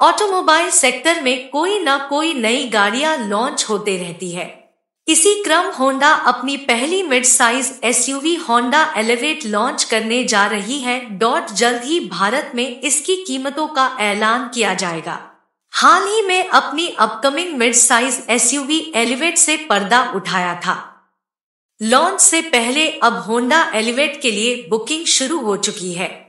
Automobile sector में कोई न कोई नई गाड़ियाँ लॉन्च होते रहती है। इसी क्रम होंडा अपनी पहली mid size SUV Honda Elevate launch करने जा रही है। डॉट जल्द ही भारत में इसकी कीमतों का ऐलान किया जाएगा। हाल ही में अपनी upcoming mid size SUV Elevate से पर्दा उठाया था। लॉन्च से पहले अब होंडा एलिवेट के लिए बुकिंग शुरू हो चुकी है।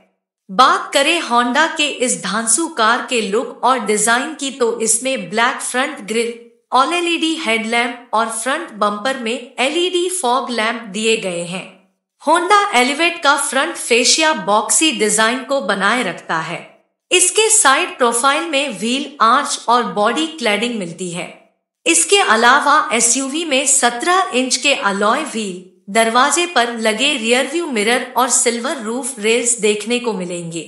बात करें होंडा के इस धांसू कार के लुक और डिज़ाइन की तो इसमें black front grille all LED headlamp और फ्रंट बम्पर में एलईडी फॉग लैम्प दिए गए हैं। होंडा एलिवेट का फ्रंट फेशिया बॉक्सी डिज़ाइन को बनाए रखता है। इसके साइड प्रोफ़ाइल में व्हील आर्च और बॉडी क्लैडिंग मिलती है। इसके अलावा एसयूवी में 17 इंच के अलॉय व्हील दरवाजे पर लगे रियरव्यू मिरर और सिल्वर रूफ रेल्स देखने को मिलेंगे।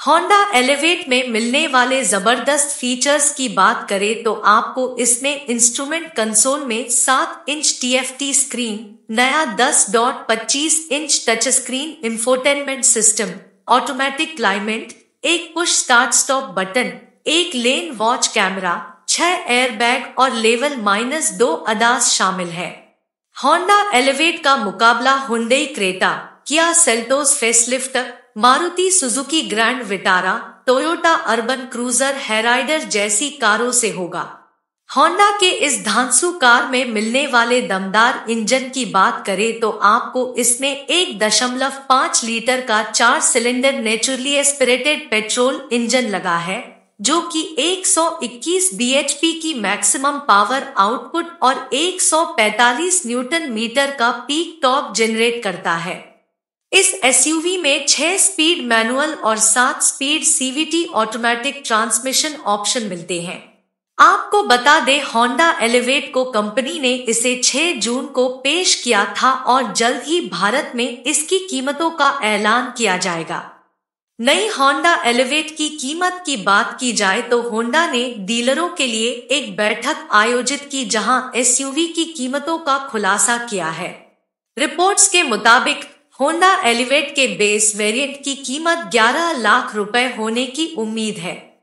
होंडा एलिवेट में मिलने वाले ज़बरदस्त फीचर्स की बात करें तो आपको इसमें इंस्ट्रूमेंट कंसोल में 7 इंच टीएफटी स्क्रीन नया 10.25 inch touch screen infotainment system automatic climate एक पुश स्टार्ट स्टॉप बटन एक लेन वॉच कैमरा छह एयरबैग और लेवल माइनस दो अदास शामिल है। होंडा एलिवेट का मुकाबला Hyundai Creta Kia Seltos facelift Maruti Suzuki Grand Vitara Toyota Urban Cruiser Hyryder जैसी कारों से होगा। होंडा के इस धांसू कार में मिलने वाले दमदार इंजन की बात करें तो आपको इसमें एक दशमलव पाँच लीटर का चार cylinder naturally aspirated petrol engine लगा है। जो कि 121 bhp की मैक्सिमम पावर आउटपुट और 145 न्यूटन मीटर का पीक टॉप जनरेट करता है। इस एसयूवी में 6 स्पीड मैनुअल और 7 speed CVT automatic transmission option मिलते हैं। आपको बता दें होंडा एलिवेट को कंपनी ने इसे 6 जून को पेश किया था और जल्द ही भारत में इसकी कीमतों का ऐलान किया जाएगा। नई होंडा एलिवेट की कीमत की बात की जाए तो होंडा ने डीलरों के लिए एक बैठक आयोजित की जहाँ एसयूवी की कीमतों का खुलासा किया है। रिपोर्ट्स के मुताबिक होंडा एलिवेट के बेस वेरिएंट की कीमत 11 लाख रुपए होने की उम्मीद है।